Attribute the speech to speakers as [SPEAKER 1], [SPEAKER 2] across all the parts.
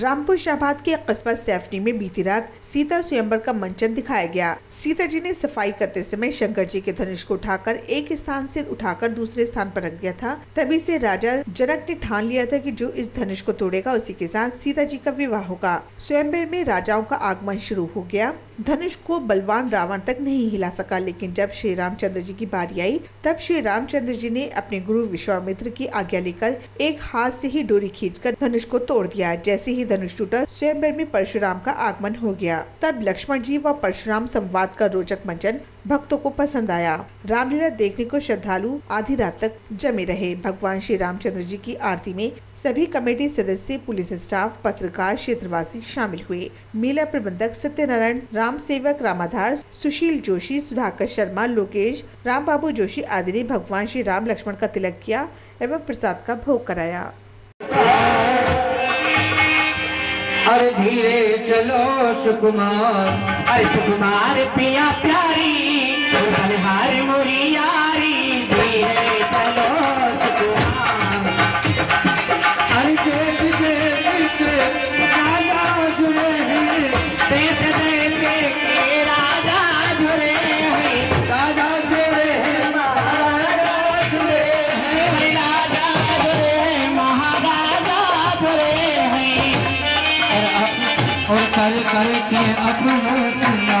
[SPEAKER 1] रामपुर शाहबाद के कस्बा सैफनी में बीती रात सीता स्वयंबर का मंचन दिखाया गया। सीता जी ने सफ़ाई करते समय शंकर जी के धनुष को उठाकर एक स्थान से उठाकर दूसरे स्थान पर रख दिया था। तभी से राजा जनक ने ठान लिया था कि जो इस धनुष को तोड़ेगा, उसी के साथ सीता जी का विवाह होगा। स्वयंबर में राजाओं का आगमन शुरू हो गया। धनुष को बलवान रावण तक नहीं हिला सका, लेकिन जब श्री रामचंद्र जी की बारी आई, तब श्री रामचंद्र जी ने अपने गुरु विश्वामित्र की आज्ञा लेकर एक हाथ से ही डोरी खींचकर धनुष को तोड़ दिया। जैसे ही धनुष टूटा स्वयं में परशुराम का आगमन हो गया। तब लक्ष्मण जी व परशुराम संवाद का रोचक मंचन भक्तों को पसंद आया। रामलीला देखने को श्रद्धालु आधी रात तक जमे रहे। भगवान श्री रामचंद्र जी की आरती में सभी कमेटी सदस्य, पुलिस स्टाफ, पत्रकार, क्षेत्रवासी शामिल हुए। मेला प्रबंधक सत्यनारायण, राम सेवक रामाधार, सुशील जोशी, सुधाकर शर्मा, लोकेश राम बाबू जोशी आदि ने भगवान श्री राम लक्ष्मण का तिलक किया एवं प्रसाद का भोग कराया।
[SPEAKER 2] अरे धीरे चलो सुकुमार। अरे सुकुमार पिया प्यारी बलिहार हार यारी और कर के अपना सुना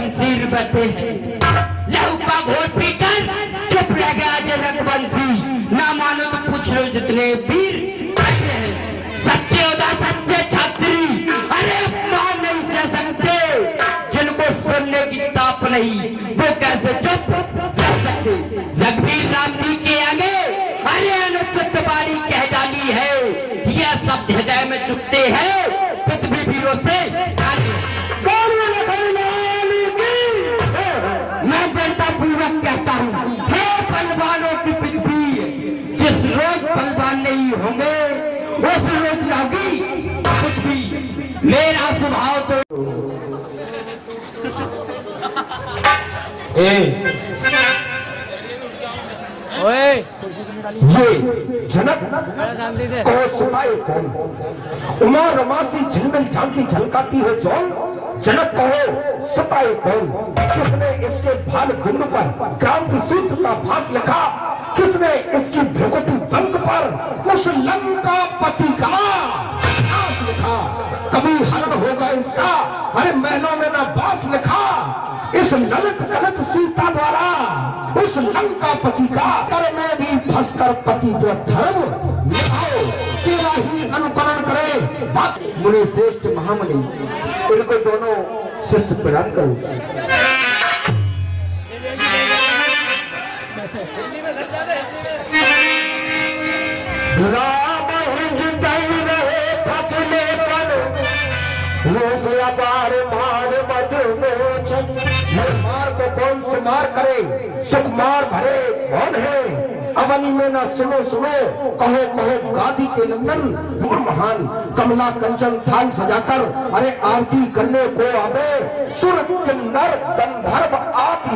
[SPEAKER 2] शमशीर बैठे हैं। लहू का घोर पीकर, चुप रह गया अजय रघुवंशी। ना मानो तो पूछ लो जितने वीर सच्चे उदा सच्चे छात्री। अरे मान नहीं सह सकते। जिनको सुनने की ताप नहीं, वो कैसे चुप रह सकते रघुवीर राम जी के आगे, अरे अनुचित बारी कह डाली है। यह सब हृदय में चुपते हैं। पृथ्वी वीरों से जिस रोज बलवान नहीं होंगे। उस रोज लागी पृथ्वी मेरा स्वभाव तो
[SPEAKER 3] ओए।
[SPEAKER 4] ये जनक
[SPEAKER 3] शांति से।
[SPEAKER 4] को सुनाए कौन? उमा रमासी झिलमिल झांकी झलकाती है जौन। जनक कहो, सताए कौन? किसने इसके भाल बिंदु पर क्रांति सूत्र का भास लिखा? किसने इसकी भ्रुकुटी बंक पर उस लंका पति का लिखा। कभी हरण होगा इसका, अरे महलों में ना बास लिखा। इस ललित कलित सीता द्वारा उस लंका पति का कर में भी फंसकर पति जो धर्म निभाओ तेरा ही अनुकरण करे। बाकी मुनि श्रेष्ठ महामुनि इनको दोनों शिष्य प्रदान करो। राम हिज दई रहे फतले कन लोग अपार मार को कौन से मार करे, सुख मार भरे कौन है? अवनी में न सुनो सुनो, कहो कहो, गादी के लंदन, दूर महान, कमला कंचन थाल सजाकर, अरे आरती करने को आवे सुर किन्नर गंधर्व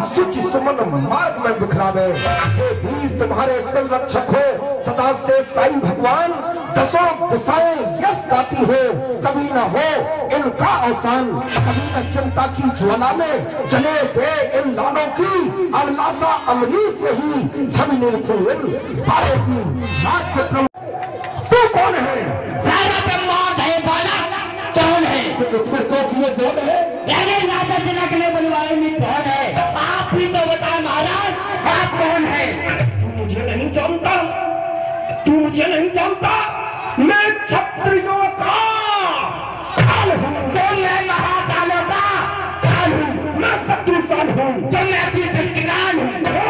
[SPEAKER 4] सुच सुमन मार्ग में बिखरावे। हे वीर तुम्हारे संरक्षक हो। सदा से साई भगवान,
[SPEAKER 5] दसों दिशाएँ यस गाती हो। कभी न हो इनका अवसान, कभी न चिंता की ज्वाला में जले दे इन लालों की। अभिलाषा अमरी से ही छवि निरखी इन बारे की राज तू मुझे नहीं जानता मैं छत्रियों का काल हूँ।
[SPEAKER 2] तो मैं महाकालों का काल हूँ।
[SPEAKER 5] मैं शत्रुपाल हूँ।
[SPEAKER 2] तो मैं अति विकराल हूँ
[SPEAKER 5] ओ,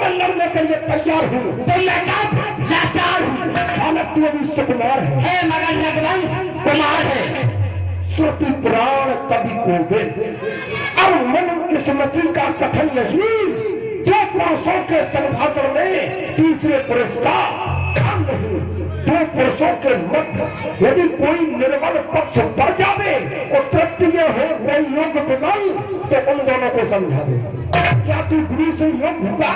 [SPEAKER 5] मैं लड़ने के लिए तैयार हूँ।
[SPEAKER 2] तो मैं कब लाचार हूँ
[SPEAKER 5] हालत तू अभी सुकुमार है।
[SPEAKER 2] हे मगर रघुवंश कुमार है।
[SPEAKER 5] श्रुति पुराण कवि गोविंद अब मन किस्मती का कथन यही जो पुरुषों के संभाषण में तीसरे पुरुष नहीं दो पुरुषों के मध्य यदि कोई निर्बल पक्ष बढ़ जावे और तृतीय हो कोई योग विमल तो उन दोनों को समझा दे। क्या तू गुरु से योग होगा?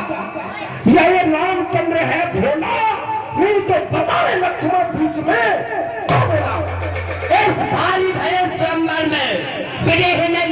[SPEAKER 5] या रामचंद्र है भोला? नहीं तो बता रहे लक्ष्मण बीच में।
[SPEAKER 2] इस भारी भय में विदेह